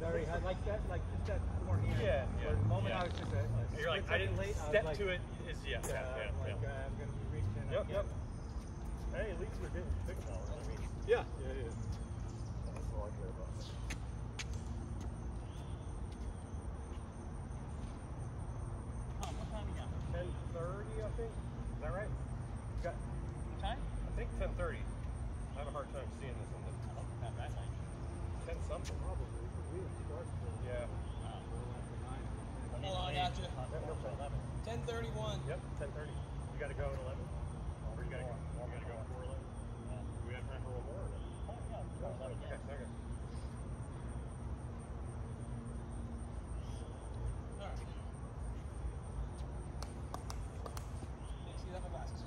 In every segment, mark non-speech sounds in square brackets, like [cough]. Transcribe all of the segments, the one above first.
very high, like that, like just that forehand. Yeah, yeah, Where the moment yeah. I was just a, a You're like, I didn't second late, I was step like, to it. Is yeah, Yeah, yeah, yeah. Like, yeah. uh, I'm gonna be reaching. Yep, again. yep. Hey, at least we're getting pickleball. I mean, Yeah, yeah, yeah. that's all I care about. Tom, what time you got? Ten thirty, I think. Is that right? Got, What time? I think ten thirty. I have a hard time seeing this on the Oh, not that late. ten something. Probably, Yeah. I got you. Problem. 1031. Yep, ten thirty. You got to go at eleven. Or you got to go. You go before eleven. Do we have time for one more? Or no? Okay, okay. All right. Can't see that in my glasses.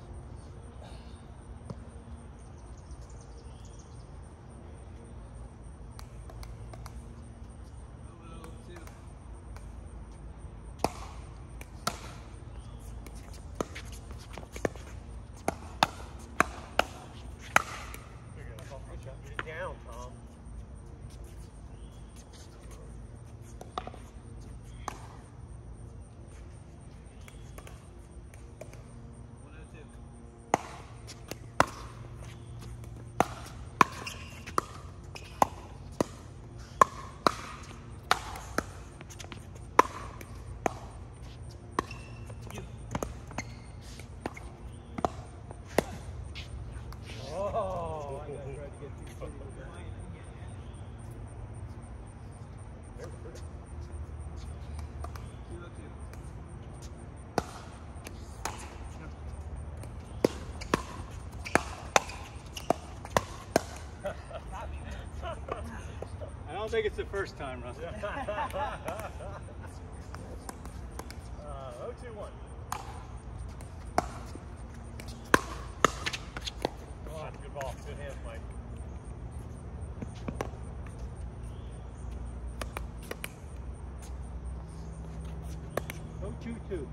Hello, two. You're good. Good shot. Get it down, Tom. One oh two. Oh, I gotta try to get too pretty with that. Very pretty. Two oh two. I don't think it's the first time, Russ. [laughs] uh, 021. Come on, good ball. Good hands, Mike. Oh, two, two.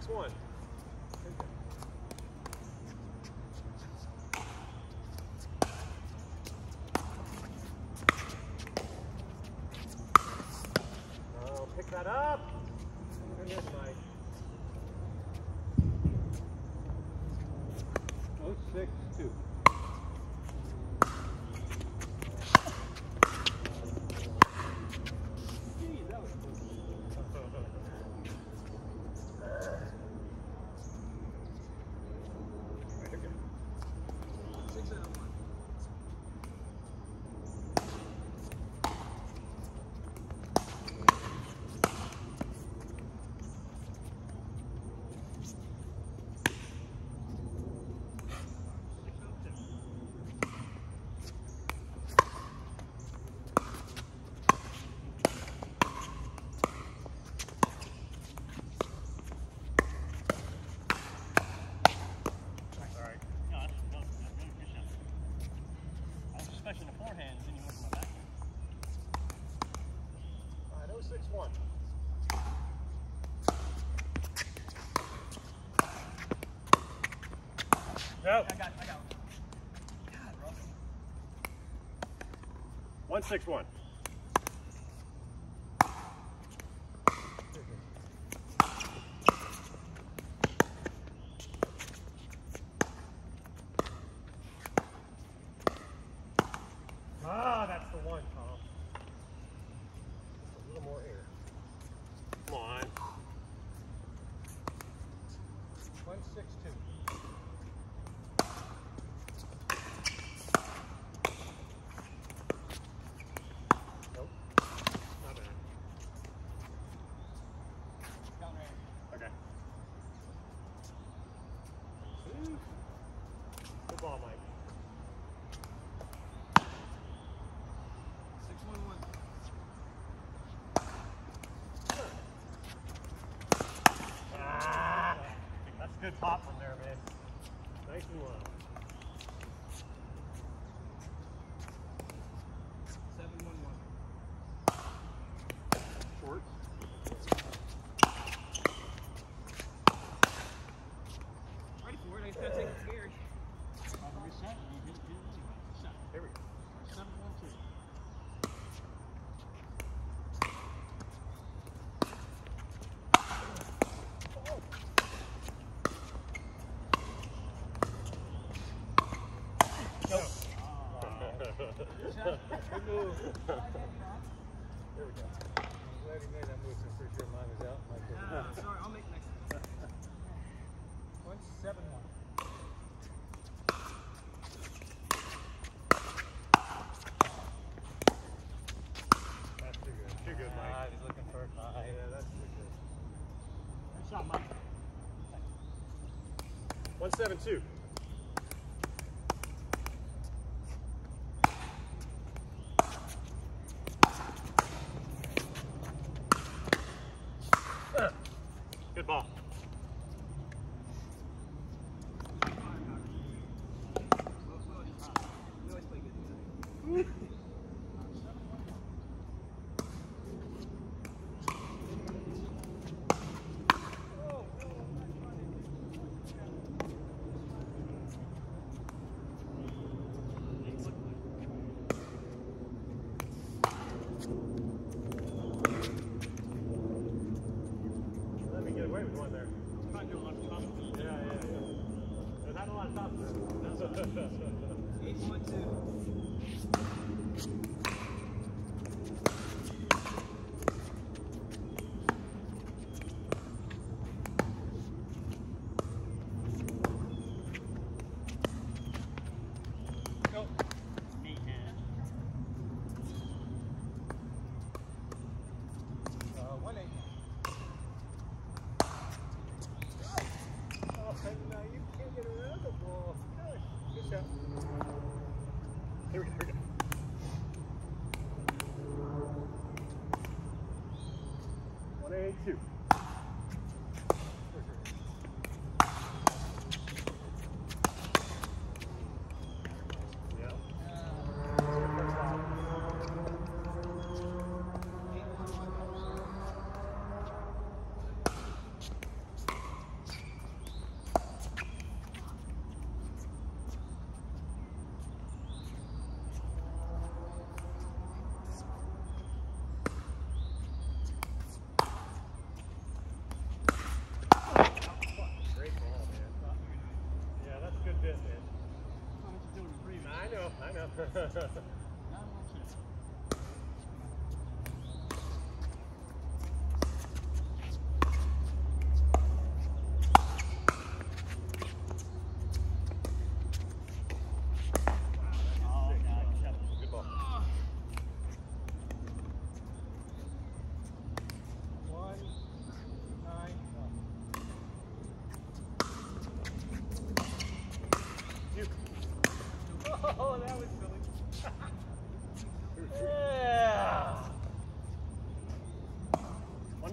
061. 161. there we. I'm glad he made that move since for sure mine was out. Mike nah, sorry, I'll make next one. one seven one. That's too good. Too good, Mike. Five. He's looking for a five. Yeah, that's Here we go. Here we go. One, eight, two. Yeah.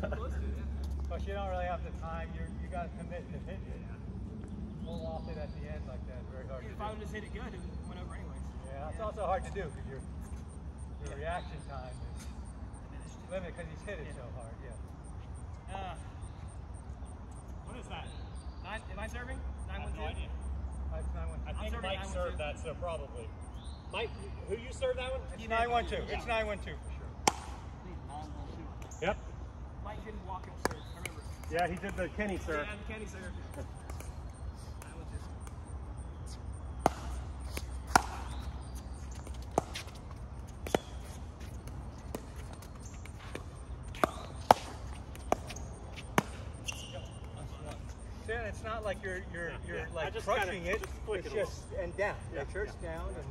kind of you. Close to it, yeah. Plus, you don't really have the time. You you got to commit to hit it. Pull off it at the end like that. Very hard to If do. I would just hit it good, it went over anyways. Yeah, it's also hard to do because your your reaction time is Diminished. limited because he's hit it so hard. Yeah. Uh, what is that? Nine, am I serving? Nine one two. That's nine one. I I'm think Mike nine served two. that, so probably. Mike, who you served that one? It's nine one two. It's nine one two for sure. Yep. Mike didn't walk him serve. I remember. Yeah, he did the Kenny serve. Yeah, the candy serve. Nine one two. It's not like you're you're Yeah, you're yeah. Like crushing kinda it. just it's just and down. Yeah, Make sure it's yeah. down and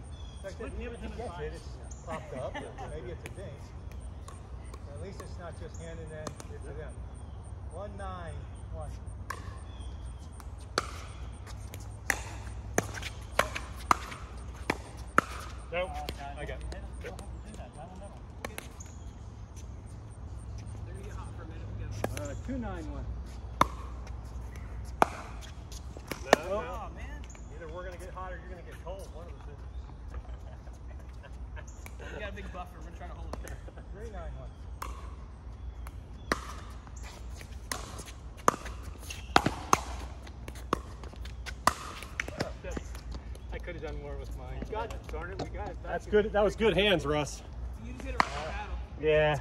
like Split that, the other if he ten and it, it's popped up. or maybe it's a dink. At least it's not just handing in it to them. One nine one. Nope. I got it. They're gonna get hot for a minute. We got- Uh, two nine one. No, no. Oh man, Either we're gonna get hot or you're gonna get cold. One of the two. [laughs] we got a big buffer. We're trying to hold it. Three nine one. I could have done more with mine. Got it, darn it, we got it. That's good. That was good hands, Russ. You just hit it right in battle. Yeah.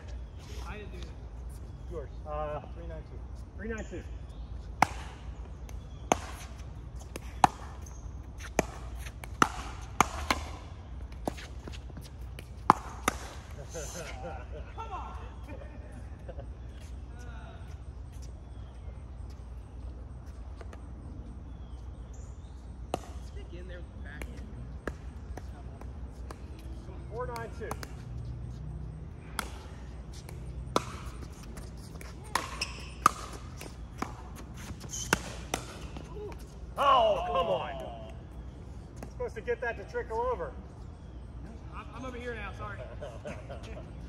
I didn't do that. Yours. Uh, Three nine two. three nine two. Stick in there with the back end. Four nine two. Oh, come on. Supposed Oh, to get that to trickle over. I'm, I'm over here now. Sorry. [laughs]